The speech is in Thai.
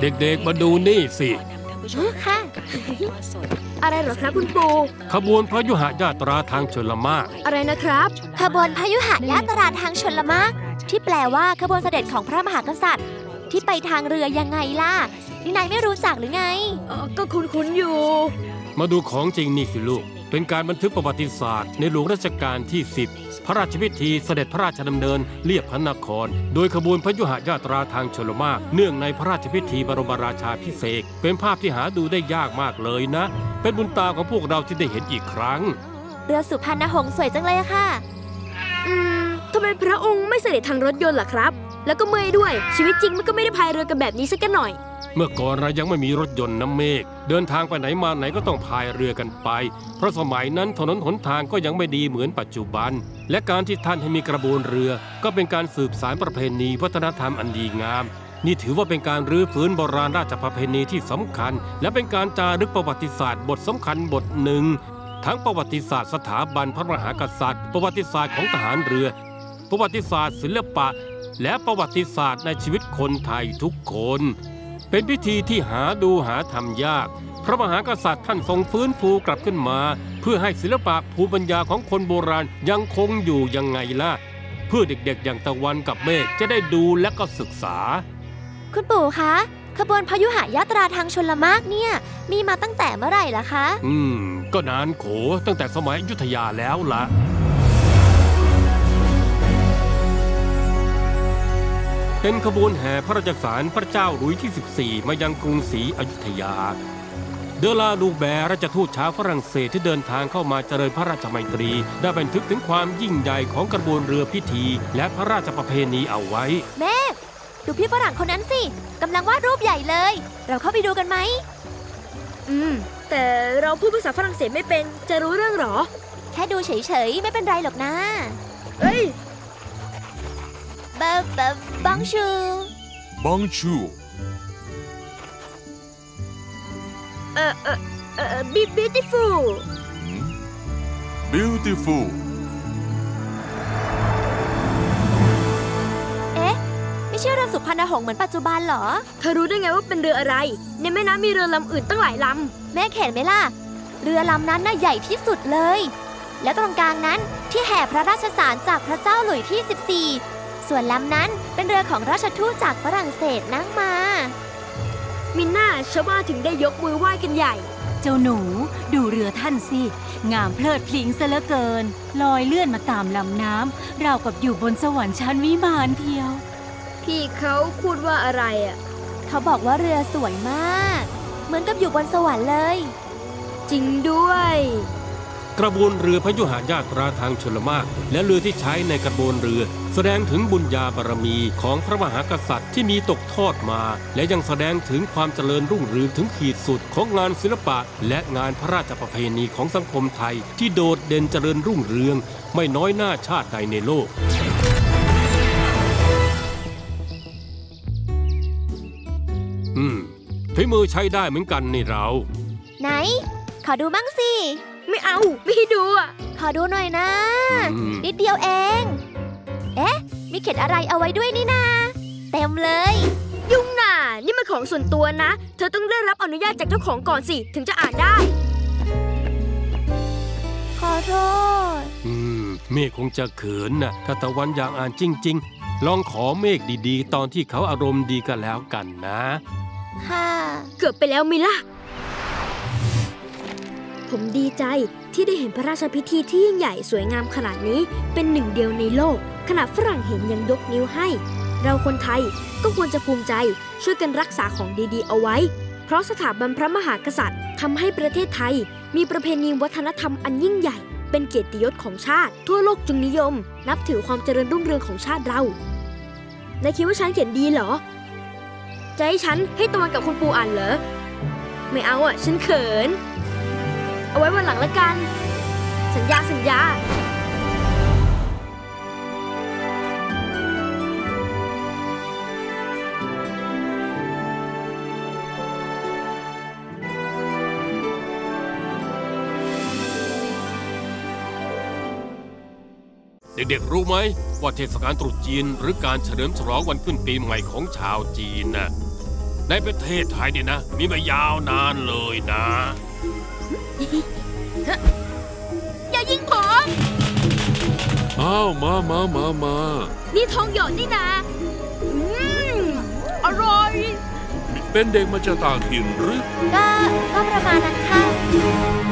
เด็กๆมาดูนี่สิ ค่ะ อะไรเหรอครับคุณปู่ขบวนพระยุหญาตราทางชลมากอะไรนะครับ ขบวนพยุหยาตราทางชนละมาก ที่แปลว่าขบวนเสด็จของพระมหากษัตริย์ ที่ไปทางเรือยังไงล่ะ นี่นายไม่รู้จักหรือไงเออก็คุ้นๆอยู่ มาดูของจริงนี่สิลูก เป็นการบันทึกประวัติศาสตร์ ในหลวงรัชกาลที่ 10 พระราชพิธีเสด็จพระราชดำเนินเลียบพระนคร โดยขบวนพระยุหญาตราทางชลมากเนื่องในพระราชพิธีบรมราชาพิเศษกเป็นภาพที่หาดูได้ยากมากเลยนะ เป็นบุญตาของพวกเราที่ได้เห็นอีกครั้ง เรือสุพรรณหงส์สวยจังเลยอะค่ะ อืมทำไมพระองค์ไม่เสด็จทางรถยนต์ล่ะครับ แล้วก็เมื่อยด้วย ชีวิตจริงมันก็ไม่ได้พายเรือกันแบบนี้สักหน่อย เมื่อก่อนเรายังไม่มีรถยนต์น้ำเมฆเดินทางไปไหนมาไหนก็ต้องพายเรือกันไป เพราะสมัยนั้นถนนหนทางก็ยังไม่ดีเหมือนปัจจุบัน และการที่ท่านให้มีกระบวนเรือ ก็เป็นการสืบสานประเพณีวัฒนธรรมอันดีงาม นี่ถือว่าเป็นการรื้อฟื้นโบราณราชประเพณีที่สำคัญ และเป็นการจารึกประวัติศาสตร์บทสำคัญบทหนึ่ง ทั้งประวัติศาสตร์สถาบันพระมหากษัตริย์ ประวัติศาสตร์ของทหารเรือ ประวัติศาสตร์ศิลปะ และประวัติศาสตร์ในชีวิตคนไทยทุกคน เป็นพิธีที่หาดูหาทำยาก พระมหากษัตริย์ท่านทรงฟื้นฟูกลับขึ้นมา เพื่อให้ศิลปะภูมิปัญญาของคนโบราณยังคงอยู่ยังไงล่ะ เพื่อเด็กๆ อย่างตะวันกับเมฆจะได้ดูและก็ศึกษา คุณปู่คะขบวนพยุหยาตราทางชนละมากเนี่ย มีมาตั้งแต่เมื่อไหร่ล่ะคะ อืม ก็นานโขตั้งแต่สมัยอยุธยาแล้วล่ะ เป็นขบวนแห่พระราชสารพระเจ้าหลุยที่ 14 มายังกรุงศรีอยุธยา เดอลาลูแบร์ราชทูตชาวฝรั่งเศสที่เดินทางเข้ามาเจริญพระราชมัยตรี ได้บันทึกถึงความยิ่งใหญ่ของกระบวนเรือพิธี และพระราชประเพณีเอาไว้เมฆดูพี่ฝรั่งคนนั้นสิกำลังวาดรูปใหญ่เลย เราเข้าไปดูกันไหม อืม แต่เราพูดภาษาฝรั่งเศสไม่เป็น จะรู้เรื่องเหรอ แค่ดูเฉยๆ ไม่เป็นไรหรอกนะ เอ้ย บะบะบังชู Bonjour. เออเออเออ be beautiful Hmm? Beautiful. เอ๊ะ ไม่ใช่เรือสุพรรณหงส์เหมือนปัจจุบันเหรอ เธอรู้ได้ไงว่าเป็นเรืออะไร ในแม่น้ำมีเรือลำอื่นตั้งหลายลแม่เห็นไหมล่ะ เรือลำนั้นน่ะใหญ่ที่สุดเลย และตรงกลางนั้นที่แห่พระราชสารจากพระเจ้าหลุยที่ 14 ส่วนลำนั้นเป็นเรือของราชทูตจากฝรั่งเศสนั่งมาำมิน่าชาวบ้านถึงได้ยกมือไหว้กันใหญ่ เจ้าหนูดูเรือท่านสิ งามเพลิดพลิงซะเหลือเกิน ลอยเลื่อนมาตามลำน้ำราวกับอยู่บนสวรรค์ชั้นวิมานเทียว พี่เขาพูดว่าอะไรอะ เขาบอกว่าเรือสวยมาก เหมือนกับอยู่บนสวรรค์เลย จริงด้วย กระบวนเรือพยุหญาตราทางชลมาก และเรือที่ใช้ในกระบวนเรือ แสดงถึงบุญญาบารมีของพระมหากษัตริย์ที่มีตกทอดมา และยังแสดงถึงความเจริญรุ่งเรืองถึงขีดสุดของงานศิลปะ และงานพระราชประเพณีของสังคมไทย ที่โดดเด่นเจริญรุ่งเรือง ไม่น้อยหน้าชาติใดในโลกอืมฝีมือใช้ได้เหมือนกันนี่เรา ไหน ขอดูบ้างสิ ไม่เอา ไม่ให้ดูอะ ขอดูหน่อยนะอืมนิดเดียวเอง เอ๊ะ มีเขียนอะไรเอาไว้ด้วยนี่นา เต็มเลย ยุ่งน่ะ นี่มันของส่วนตัวนะ เธอต้องได้รับอนุญาตจากเจ้าของก่อนสิ ถึงจะอ่านได้ ขอโทษ อืม เมฆคงจะเขินนะถ้าตะวันอยากอ่านจริง ๆ ลองขอเมฆดีๆ ตอนที่เขาอารมณ์ดีก็แล้วกันนะ ค่ะ เกือบไปแล้วมิล่ะ ผมดีใจที่ได้เห็นพระราชพิธีที่ยิ่งใหญ่สวยงามขนาดนี้เป็นหนึ่งเดียวในโลก ขณะฝรั่งเห็นยังยกนิ้วให้ เราคนไทยก็ควรจะภูมิใจช่วยกันรักษาของดีๆ เอาไว้ เพราะสถาบันพระมหากษัตริย์ทำให้ประเทศไทย มีประเพณีวัฒนธรรมอันยิ่งใหญ่ เป็นเกียรติยศของชาติ ทั่วโลกจึงนิยม นับถือความเจริญรุ่งเรืองของชาติเรานายคิดว่าฉันเขียนดีเหรอจะให้ฉันให้ตะวันกับคุณปูอ่านเหรอไม่เอาอะฉันเขิน เอาไว้วันหลังละกัน สัญญาสัญญา เด็กๆ รู้ไหมว่าเทศกาลตรุษจีน หรือการเฉลิมฉลองวันขึ้นปีใหม่ของชาวจีนน่ะในประเทศไทยเนี่ยนะ มีมายาวนานเลยนะ มามามามานี่ทองหยดนี่นะออร่อย เป็นเด็กมาจากต่างถิ่นหรือ ก็ก็ประมาณนั้นค่ะ